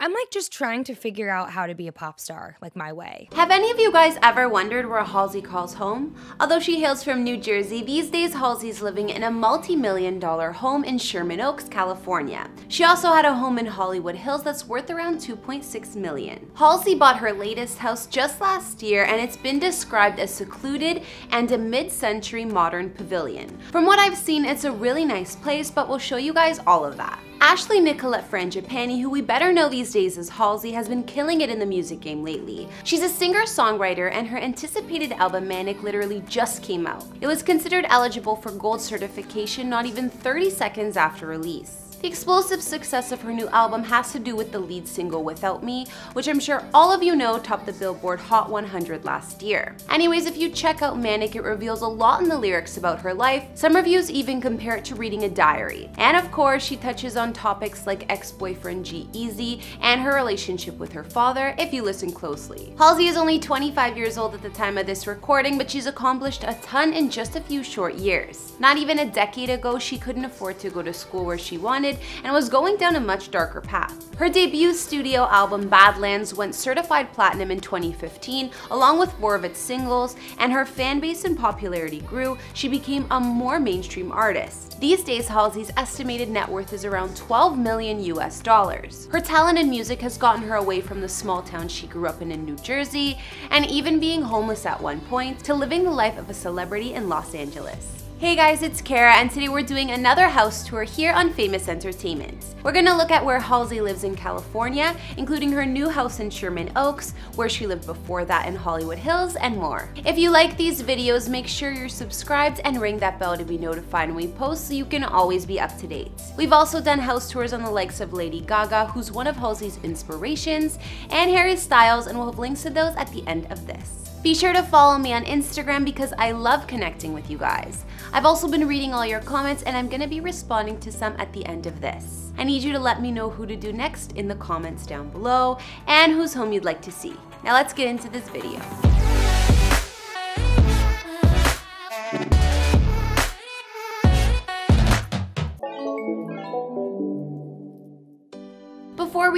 I'm like just trying to figure out how to be a pop star, like my way. Have any of you guys ever wondered where Halsey calls home? Although she hails from New Jersey, these days Halsey's living in a multi-million dollar home in Sherman Oaks, California. She also had a home in Hollywood Hills that's worth around 2.6 million. Halsey bought her latest house just last year and it's been described as secluded and a mid-century modern pavilion. From what I've seen, it's a really nice place, but we'll show you guys all of that. Ashley Nicolette Frangipane, who we better know these days as Halsey, has been killing it in the music game lately. She's a singer-songwriter and her anticipated album Manic literally just came out. It was considered eligible for gold certification not even 30 seconds after release. The explosive success of her new album has to do with the lead single Without Me, which I'm sure all of you know topped the Billboard Hot 100 last year. Anyways, if you check out Manic, it reveals a lot in the lyrics about her life. Some reviews even compare it to reading a diary. And of course, she touches on topics like ex-boyfriend G-Eazy and her relationship with her father, if you listen closely. Halsey is only 25 years old at the time of this recording, but she's accomplished a ton in just a few short years. Not even a decade ago, she couldn't afford to go to school where she wanted, and was going down a much darker path. Her debut studio album Badlands went certified platinum in 2015 along with four of its singles, and her fan base and popularity grew, she became a more mainstream artist. These days, Halsey's estimated net worth is around 12 million US dollars. Her talent in music has gotten her away from the small town she grew up in in New Jersey, and even being homeless at one point, to living the life of a celebrity in Los Angeles. Hey guys, it's Kara and today we're doing another house tour here on Famous Entertainment. We're gonna look at where Halsey lives in California, including her new house in Sherman Oaks, where she lived before that in Hollywood Hills, and more. If you like these videos, make sure you're subscribed and ring that bell to be notified when we post so you can always be up to date. We've also done house tours on the likes of Lady Gaga, who's one of Halsey's inspirations, and Harry Styles, and we'll have links to those at the end of this. Be sure to follow me on Instagram because I love connecting with you guys. I've also been reading all your comments and I'm gonna be responding to some at the end of this. I need you to let me know who to do next in the comments down below and whose home you'd like to see. Now let's get into this video.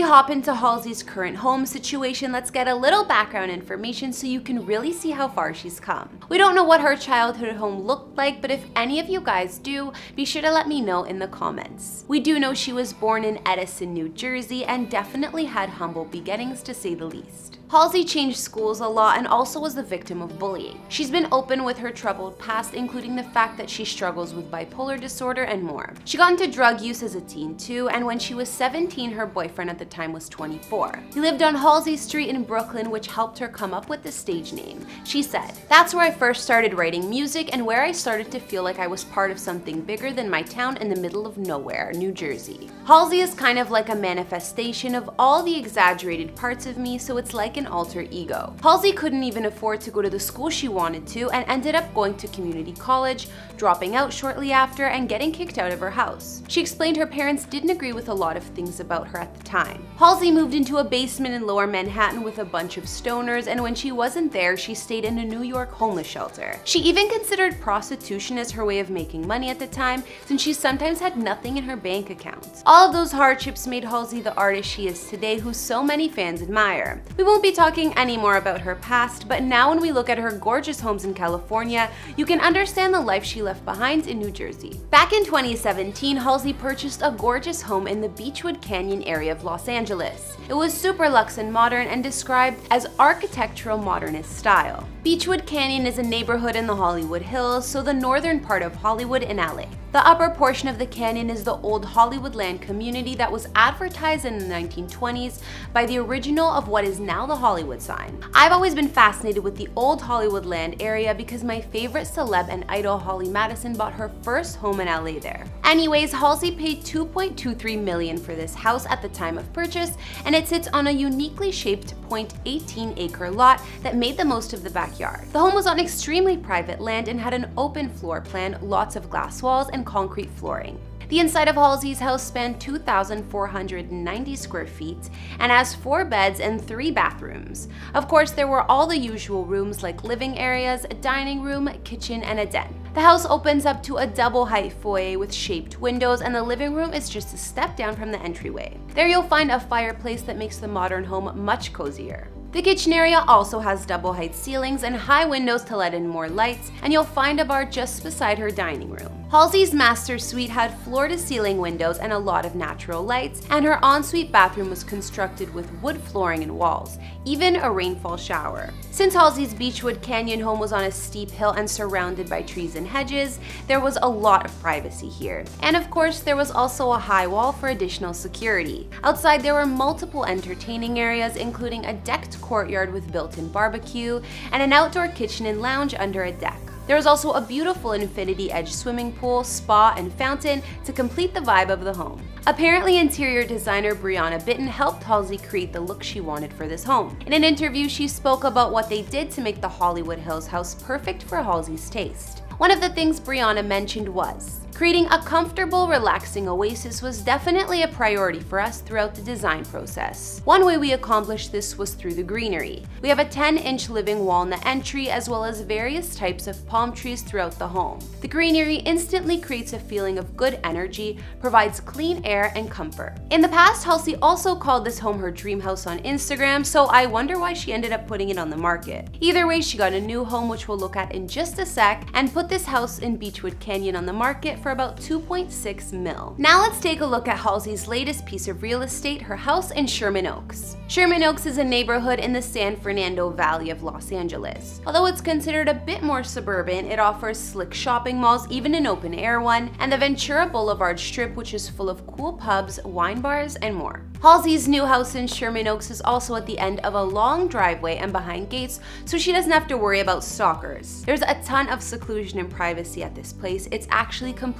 We hop into Halsey's current home situation, let's get a little background information so you can really see how far she's come. We don't know what her childhood home looked like, but if any of you guys do, be sure to let me know in the comments. We do know she was born in Edison, New Jersey, and definitely had humble beginnings to say the least. Halsey changed schools a lot and also was the victim of bullying. She's been open with her troubled past, including the fact that she struggles with bipolar disorder and more. She got into drug use as a teen too, and when she was 17, her boyfriend at the time was 24. He lived on Halsey Street in Brooklyn, which helped her come up with the stage name. She said, That's where I first started writing music and where I started to feel like I was part of something bigger than my town in the middle of nowhere, New Jersey. Halsey is kind of like a manifestation of all the exaggerated parts of me, so it's like alter ego. Halsey couldn't even afford to go to the school she wanted to and ended up going to community college, dropping out shortly after, and getting kicked out of her house. She explained her parents didn't agree with a lot of things about her at the time. Halsey moved into a basement in lower Manhattan with a bunch of stoners, and when she wasn't there, she stayed in a New York homeless shelter. She even considered prostitution as her way of making money at the time, since she sometimes had nothing in her bank account. All of those hardships made Halsey the artist she is today, who so many fans admire. We won't be talking any more about her past, but now when we look at her gorgeous homes in California, you can understand the life she left behind in New Jersey. Back in 2017, Halsey purchased a gorgeous home in the Beachwood Canyon area of Los Angeles. It was super luxe and modern and described as architectural modernist style. Beachwood Canyon is a neighborhood in the Hollywood Hills, so the northern part of Hollywood in LA. The upper portion of the canyon is the old Hollywoodland community that was advertised in the 1920s by the original of what is now the Hollywood sign. I've always been fascinated with the old Hollywoodland area because my favorite celeb and idol Holly Madison bought her first home in LA there. Anyways, Halsey paid 2.23 million for this house at the time of purchase, and it sits on a uniquely shaped 0.18 acre lot that made the most of the backyard. The home was on extremely private land and had an open floor plan, lots of glass walls, and concrete flooring. The inside of Halsey's house spanned 2,490 square feet and has four beds and three bathrooms. Of course, there were all the usual rooms like living areas, a dining room, kitchen, and a den. The house opens up to a double height foyer with shaped windows and the living room is just a step down from the entryway. There you'll find a fireplace that makes the modern home much cozier. The kitchen area also has double height ceilings and high windows to let in more lights, and you'll find a bar just beside her dining room. Halsey's master suite had floor to ceiling windows and a lot of natural lights, and her ensuite bathroom was constructed with wood flooring and walls, even a rainfall shower. Since Halsey's Beachwood Canyon home was on a steep hill and surrounded by trees and hedges, there was a lot of privacy here. And of course, there was also a high wall for additional security. Outside, there were multiple entertaining areas, including a decked courtyard with built-in barbecue and an outdoor kitchen and lounge under a deck. There is also a beautiful infinity edge swimming pool, spa, and fountain to complete the vibe of the home. Apparently, interior designer Brianna Bitten helped Halsey create the look she wanted for this home. In an interview, she spoke about what they did to make the Hollywood Hills house perfect for Halsey's taste. One of the things Brianna mentioned was, Creating a comfortable, relaxing oasis was definitely a priority for us throughout the design process. One way we accomplished this was through the greenery. We have a 10-inch living wall in the entry as well as various types of palm trees throughout the home. The greenery instantly creates a feeling of good energy, provides clean air and comfort. In the past, Halsey also called this home her dream house on Instagram, so I wonder why she ended up putting it on the market. Either way, she got a new home which we'll look at in just a sec and put this house in Beachwood Canyon on the market for for about 2.6 mil. Now let's take a look at Halsey's latest piece of real estate, her house in Sherman Oaks. Sherman Oaks is a neighborhood in the San Fernando Valley of Los Angeles. Although it's considered a bit more suburban, it offers slick shopping malls, even an open air one, and the Ventura Boulevard Strip which is full of cool pubs, wine bars, and more. Halsey's new house in Sherman Oaks is also at the end of a long driveway and behind gates, so she doesn't have to worry about stalkers. There's a ton of seclusion and privacy at this place. It's actually completely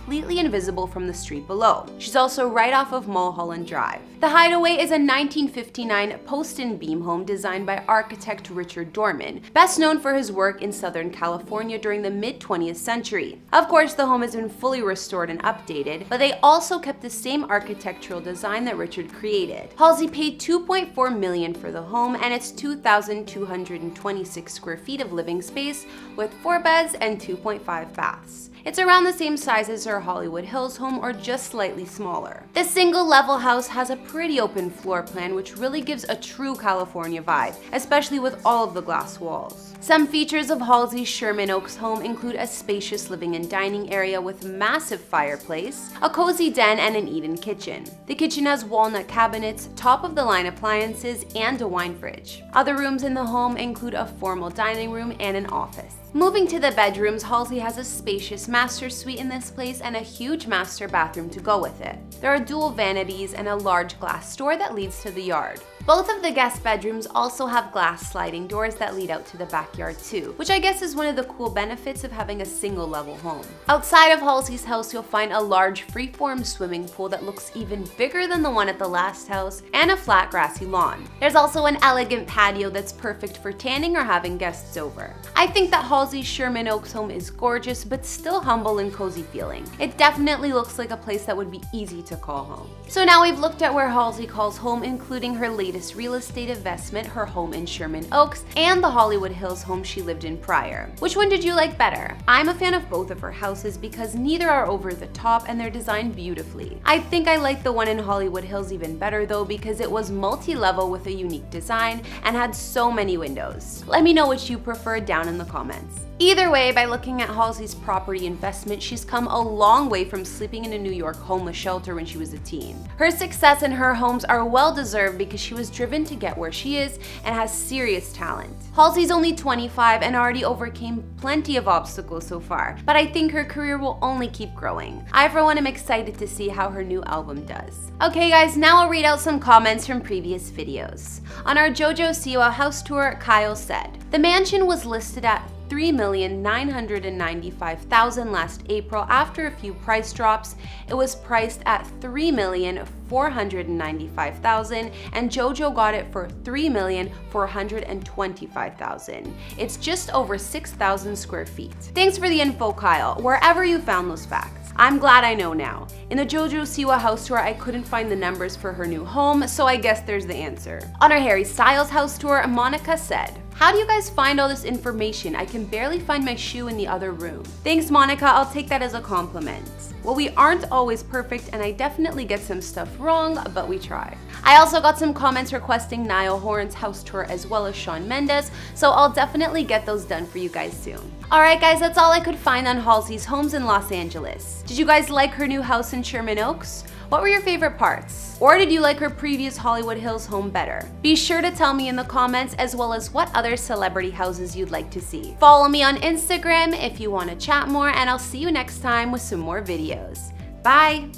invisible from the street below. She's also right off of Mulholland Drive. The Hideaway is a 1959 post and beam home designed by architect Richard Dorman, best known for his work in Southern California during the mid-20th century. Of course, the home has been fully restored and updated, but they also kept the same architectural design that Richard created Halsey paid 2.4 million for the home and it's 2,226 square feet of living space with 4 beds and 2.5 baths. It's around the same size as her Hollywood Hills home or just slightly smaller. This single level house has a pretty open floor plan which really gives a true California vibe, especially with all of the glass walls. Some features of Halsey's Sherman Oaks home include a spacious living and dining area with massive fireplace, a cozy den, and an eat-in kitchen. The kitchen has walnut cabinets, top-of-the-line appliances, and a wine fridge. Other rooms in the home include a formal dining room and an office. Moving to the bedrooms, Halsey has a spacious master suite in this place and a huge master bathroom to go with it. There are dual vanities and a large glass door that leads to the yard. Both of the guest bedrooms also have glass sliding doors that lead out to the backyard too, which I guess is one of the cool benefits of having a single level home. Outside of Halsey's house, you'll find a large freeform swimming pool that looks even bigger than the one at the last house and a flat grassy lawn. There's also an elegant patio that's perfect for tanning or having guests over. I think that Halsey's Sherman Oaks home is gorgeous but still humble and cozy feeling. It definitely looks like a place that would be easy to call home. So now we've looked at where Halsey calls home including her latest latest real estate investment, her home in Sherman Oaks, and the Hollywood Hills home she lived in prior. Which one did you like better? I'm a fan of both of her houses because neither are over the top and they're designed beautifully. I think I like the one in Hollywood Hills even better though because it was multi-level with a unique design and had so many windows. Let me know which you prefer down in the comments. Either way, by looking at Halsey's property investment, she's come a long way from sleeping in a New York homeless shelter when she was a teen. Her success in her homes are well deserved because she was driven to get where she is and has serious talent. Halsey's only 25 and already overcame plenty of obstacles so far, but I think her career will only keep growing. I for one am excited to see how her new album does. Okay guys, now I'll read out some comments from previous videos. On our JoJo Siwa house tour, Kyle said, The mansion was listed at 3,995,000 last April. After a few price drops, it was priced at 3,495,000 and JoJo got it for 3,425,000. It's just over 6,000 square feet. Thanks for the info, Kyle, wherever you found those facts. I'm glad I know now. In the JoJo Siwa house tour, I couldn't find the numbers for her new home, so I guess there's the answer. On our Harry Styles house tour, Monica said, How do you guys find all this information? I can barely find my shoe in the other room. Thanks, Monica. I'll take that as a compliment. Well, we aren't always perfect, and I definitely get some stuff wrong, but we try. I also got some comments requesting Niall Horan's house tour as well as Shawn Mendes, so I'll definitely get those done for you guys soon. Alright guys, that's all I could find on Halsey's homes in Los Angeles. Did you guys like her new house in Sherman Oaks? What were your favorite parts? Or did you like her previous Hollywood Hills home better? Be sure to tell me in the comments as well as what other celebrity houses you'd like to see. Follow me on Instagram if you want to chat more and I'll see you next time with some more videos. Bye!